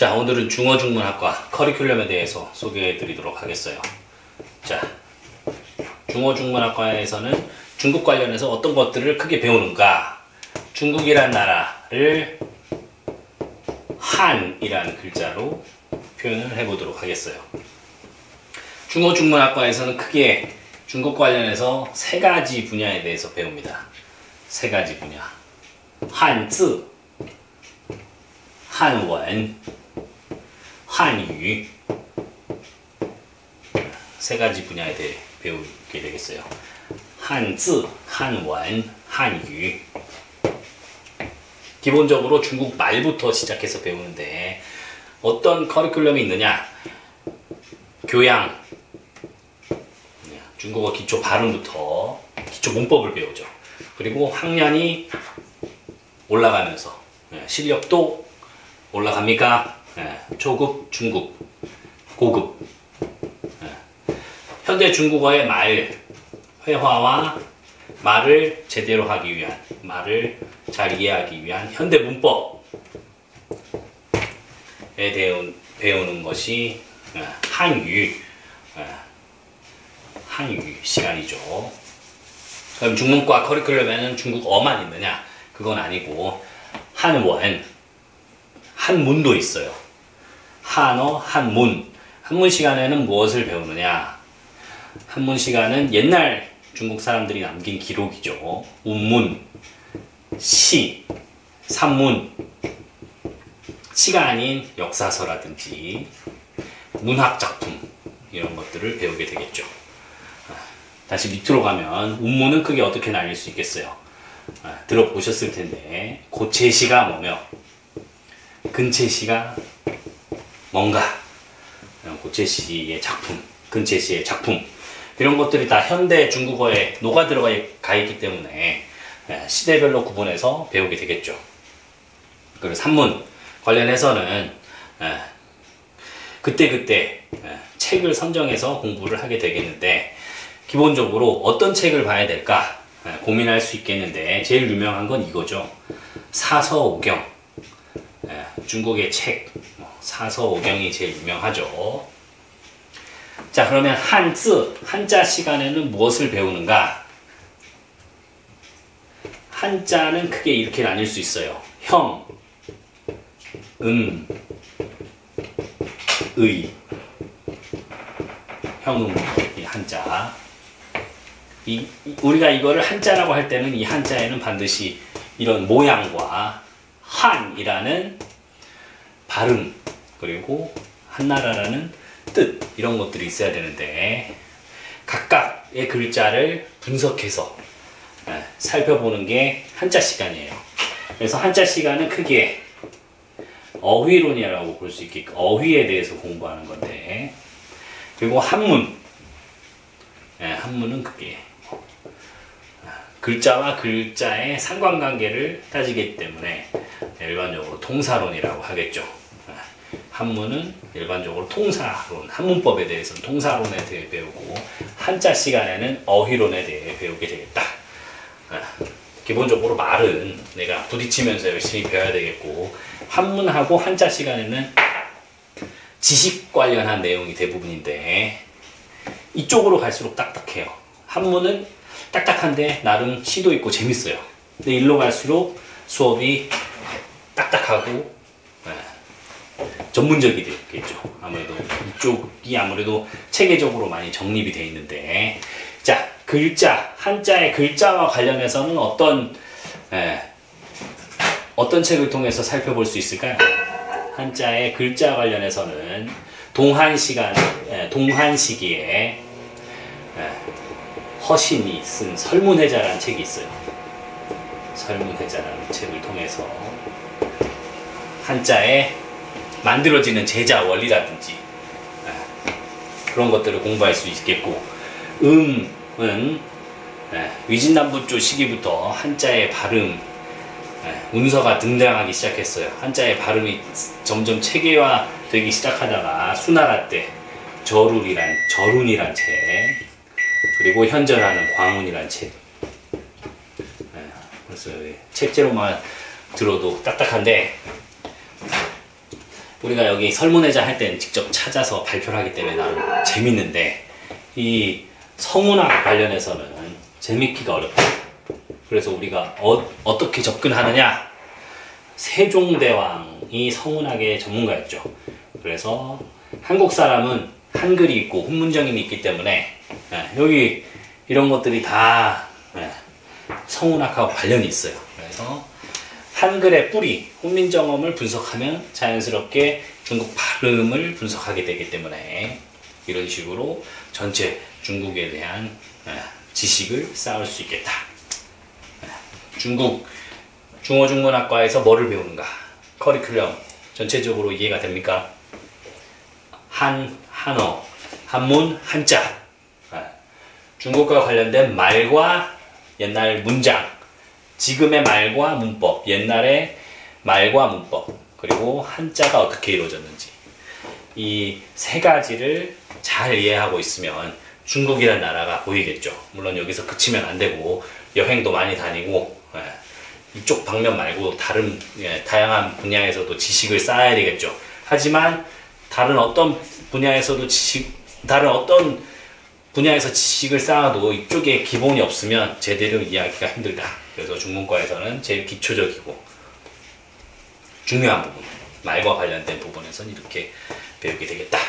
자, 오늘은 중어중문학과 커리큘럼에 대해서 소개해 드리도록 하겠어요. 자, 중어중문학과에서는 중국 관련해서 어떤 것들을 크게 배우는가? 중국이란 나라를 한이라는 글자로 표현을 해보도록 하겠어요. 중어중문학과에서는 크게 중국 관련해서 세 가지 분야에 대해서 배웁니다. 세 가지 분야. 한즈, 한원, 한유 세 가지 분야에 대해 배우게 되겠어요. 한즈, 한원, 한유 기본적으로 중국 말부터 시작해서 배우는데 어떤 커리큘럼이 있느냐? 교양, 중국어 기초 발음부터 기초 문법을 배우죠. 그리고 학년이 올라가면서 예, 실력도 올라갑니까? 예, 초급, 중급, 고급. 예. 현대 중국어의 말, 회화와 말을 제대로 하기 위한, 말을 잘 이해하기 위한 현대 문법에 대해 배우는 것이 한유, 한유 시간이죠. 그럼 중문과 커리큘럼에는 중국어만 있느냐? 그건 아니고 한원, 한문도 있어요. 한어, 한문. 한문 시간에는 무엇을 배우느냐? 한문 시간은 옛날 중국 사람들이 남긴 기록이죠. 운문, 시, 산문, 시가 아닌 역사서라든지 문학 작품 이런 것들을 배우게 되겠죠. 아, 다시 밑으로 가면 운문은 크게 어떻게 나뉠 수 있겠어요? 아, 들어보셨을 텐데 고체시가 뭐며 근체시가 뭔가 고체시의 작품, 근체시의 작품 이런 것들이 다 현대 중국어에 녹아 들어가 있기 때문에 예, 시대별로 구분해서 배우게 되겠죠. 그리고 산문 관련해서는 예, 그때그때 예, 책을 선정해서 공부를 하게 되겠는데 기본적으로 어떤 책을 봐야 될까 고민할 수 있겠는데 제일 유명한 건 이거죠. 사서오경 중국의 책 뭐, 사서오경이 제일 유명하죠. 자 그러면 한字한자 시간에는 무엇을 배우는가? 한자는 크게 이렇게 나뉠 수 있어요. 형, 음, 의, 형음 이 한자. 이, 우리가 이거를 한자라고 할 때는 이 한자에는 반드시 이런 모양과 한이라는 발음 그리고 한나라라는 뜻 이런 것들이 있어야 되는데 각각의 글자를 분석해서 예, 살펴보는 게 한자 시간이에요. 그래서 한자 시간은 크게 어휘론이라고 볼 수 있게끔 어휘에 대해서 공부하는 건데 그리고 한문 예, 한문은 크게 글자와 글자의 상관관계를 따지기 때문에 일반적으로 통사론이라고 하겠죠. 한문은 일반적으로 통사론, 한문법에 대해서는 통사론에 대해 배우고 한자 시간에는 어휘론에 대해 배우게 되겠다. 기본적으로 말은 내가 부딪히면서 열심히 배워야 되겠고 한문하고 한자 시간에는 지식 관련한 내용이 대부분인데 이쪽으로 갈수록 딱딱해요. 한문은 딱딱한데 나름 시도 있고 재밌어요. 근데 일로 갈수록 수업이 딱딱하고 네, 전문적이 되겠죠. 아무래도 이쪽이 아무래도 체계적으로 많이 정립이 되어 있는데 자 글자 한자의 글자와 관련해서는 어떤 네, 어떤 책을 통해서 살펴볼 수 있을까요? 한자의 글자 관련해서는 동한 시간 네, 동한 시기에 허신이 쓴 설문회자라는 책이 있어요. 설문회자라는 책을 통해서 한자에 만들어지는 제자 원리라든지 그런 것들을 공부할 수 있겠고 음은 위진남부조 시기부터 한자의 발음 문서가 등장하기 시작했어요. 한자의 발음이 점점 체계화되기 시작하다가 수나라 때 저룬이란 저룬이란 책 그리고 현전하는 광운이란 책. 네, 그래서 책제로만 들어도 딱딱한데 우리가 여기 설문회자 할 때는 직접 찾아서 발표를 하기 때문에 나름 재밌는데 이 성문학 관련해서는 재밌기가 어렵다. 그래서 우리가 어, 어떻게 접근하느냐? 세종대왕이 성문학의 전문가였죠. 그래서 한국 사람은 한글이 있고 훈문정음이 있기 때문에 예, 여기 이런 것들이 다 예, 성문학하고 관련이 있어요. 그래서 한글의 뿌리, 훈민정음을 분석하면 자연스럽게 중국 발음을 분석하게 되기 때문에 이런 식으로 전체 중국에 대한 예, 지식을 쌓을 수 있겠다. 예, 중국 중어중문학과에서 뭐를 배우는가? 커리큘럼 전체적으로 이해가 됩니까? 한, 한어, 한문, 한자. 예, 중국과 관련된 말과 옛날 문장, 지금의 말과 문법, 옛날의 말과 문법, 그리고 한자가 어떻게 이루어졌는지. 이 세 가지를 잘 이해하고 있으면 중국이라는 나라가 보이겠죠. 물론 여기서 그치면 안 되고, 여행도 많이 다니고, 예, 이쪽 방면 말고 다른, 예, 다양한 분야에서도 지식을 쌓아야 되겠죠. 하지만 다른 어떤 분야에서도 지식, 다른 어떤 분야에서 지식을 쌓아도 이쪽에 기본이 없으면 제대로 이해하기가 힘들다. 그래서 중문과에서는 제일 기초적이고 중요한 부분, 말과 관련된 부분에서는 이렇게 배우게 되겠다.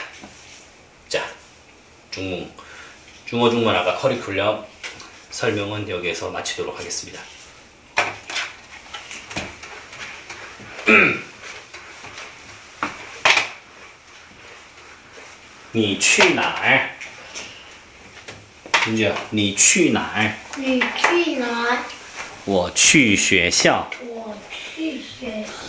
자, 중문, 중어 중문학과 커리큘럼 설명은 여기에서 마치도록 하겠습니다. 你去哪儿？ 你去哪儿？你去哪儿？我去学校。我去学校。